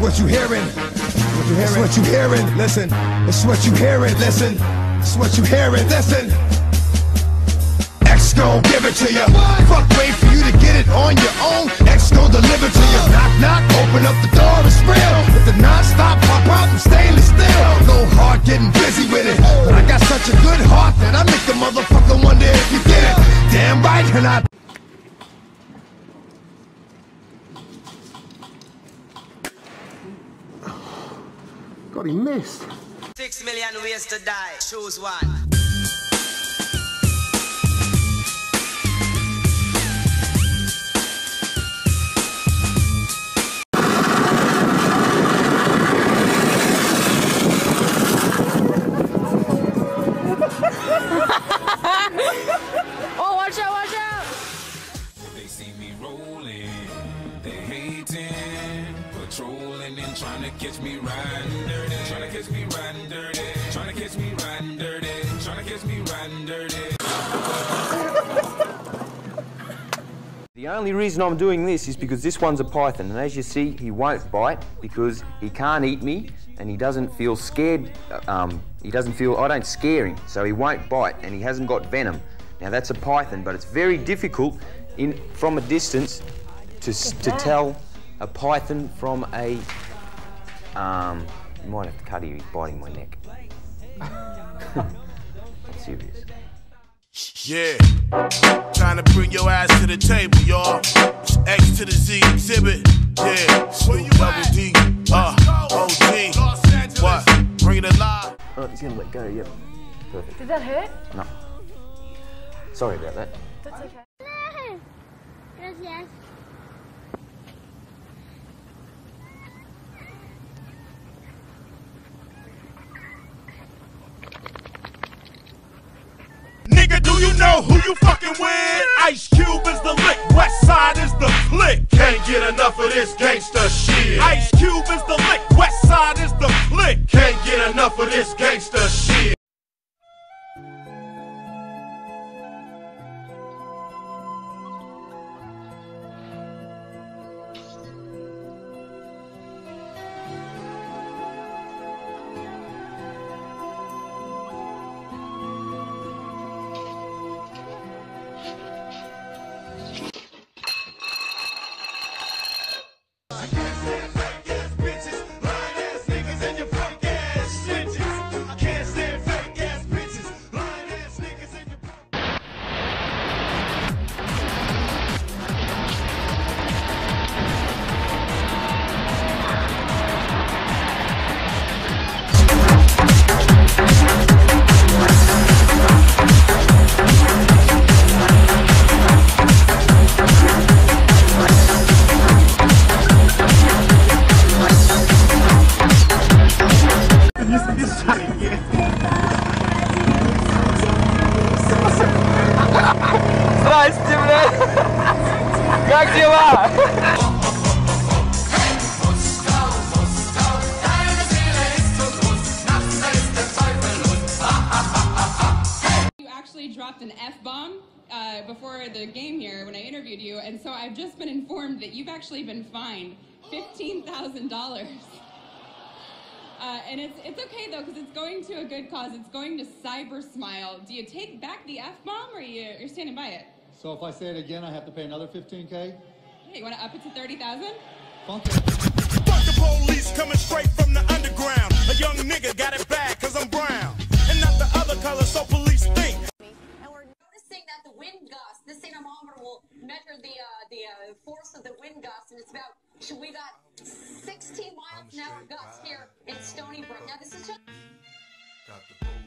It's what you hearing. It's what you hearing. Listen. It's what you hearing. Listen. It's what you hearing. Listen. X gon' give it to you. Fuck, wait for you to get it on your own. X gon' deliver to you. Knock, knock, open up the door, it's real. With the non-stop pop out God, he missed. Six million ways to die. Choose one. Oh, watch out, watch out! They see me rolling, they hating, patrolling and trying to catch me riding catch me riding dirty, trying to catch me riding dirty, trying to catch me riding dirty. The only reason I'm doing this is because this one's a python, and as you see, he won't bite because he can't eat me, and he doesn't feel scared. Um, he doesn't feel I don't scare him, so he won't bite, and he hasn't got venom. Now that's a python, but it's very difficult in from a distance to to tell a python from a. Um, you might have to cut you He's biting my neck. I'm serious. Yeah. Trying to bring your ass to the table, y'all. It's X to the Z Xzibit. Yeah. Snoop Double D. Uh, OG. What? Bring it alive. Oh, he's gonna let go. Yep. Perfect. Did that hurt? No. Sorry about that. That's okay. Gracias. Nigga, do you who you fucking with? Ice Cube is the lick, West Side is the click. Can't get enough of this gangster shit. Ice Cube is the lick, West Side is the click. Can't get enough of this gangster shit. You actually dropped an F-bomb uh, before the game here when I interviewed you, and so I've just been informed that you've actually been fined $15,000. Uh, and it's, it's okay though, because it's going to a good cause. It's going to Cyber Smile. Do you take back the F bomb or you, you're standing by it? So if I say it again, I have to pay another 15K? Hey, you want to up it to thirty thousand? Funk it. Fuck the police coming straight from the underground. A young nigga got it bad cause I'm brown. And not the other color, so police think. And we're noticing that the wind gust, this anemometer will measure the uh, the uh, force of the wind gust, and it's about we got 16 miles an hour gusts here in Stony Brook. Now this is just Got the